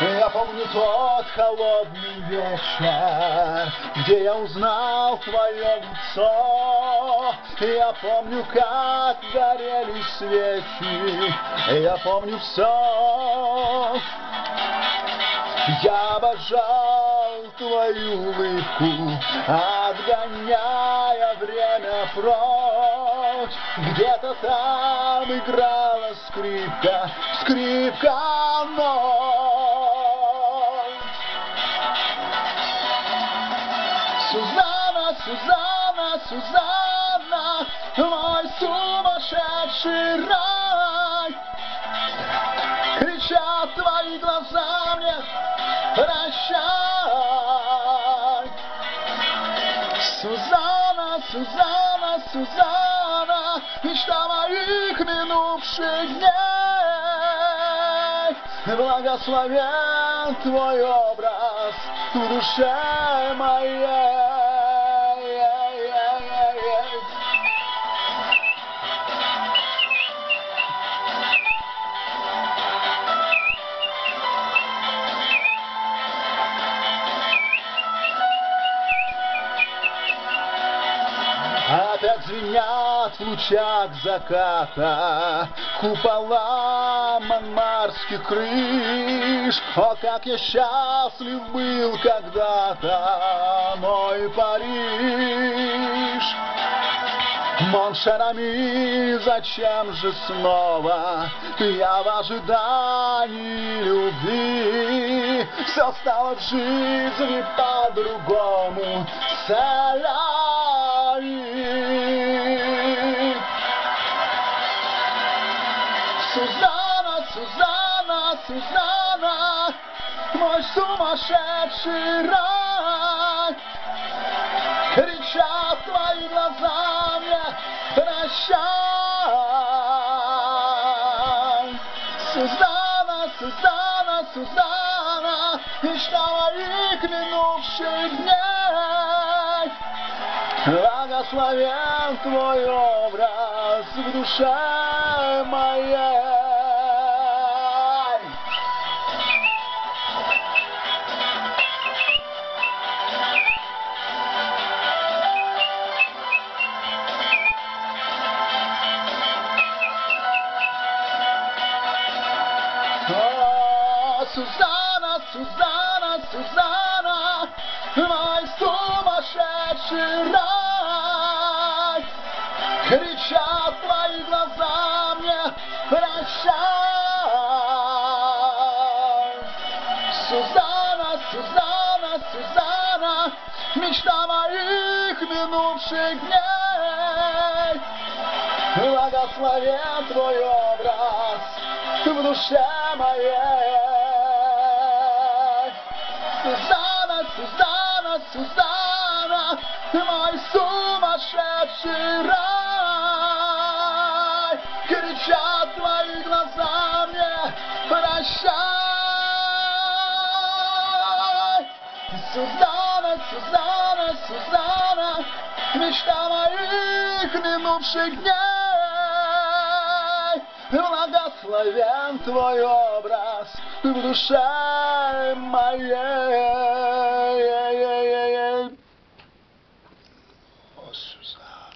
Я помню тот холодный вечер, где я узнал твое лицо. Я помню, как горели свечи, я помню все. Я обожал твою улыбку, отгоняя время прочь. Где-то там играла скрипка, скрипка ночь. Сузана, Сузана, мой сумасшедший рай. Кричат твои глаза мне, прощай. Сузана, Сузана, Сузана, мечта моих минувших дней. Благословен твой образ в душе моей. Опять звенят в лучах заката Купола монмарских крыш. О, как я счастлив был когда-то Мой Париж. Моншарами, зачем же снова Я в ожидании любви? Все стало в жизни по-другому Селяви Сузана, Сузана, Сузана Мой сумасшедший рай. Кричат твои глаза мне прощай. Сузана, Сузана, Сузана Мечта моих минувших дней Благословен твой образ в душе моей. О, Сузана, Сузана, Сузана, Сузана, Сузана, Сузана, мечта моих минувших дней. Благословен твой образ в душе моей. Сузана, Сузана, Сузана, мой сумасшедший рай. Кричат Сузана, Сузана, Сузана, мечта моих минувших дней. Благословен твой образ в душе моей.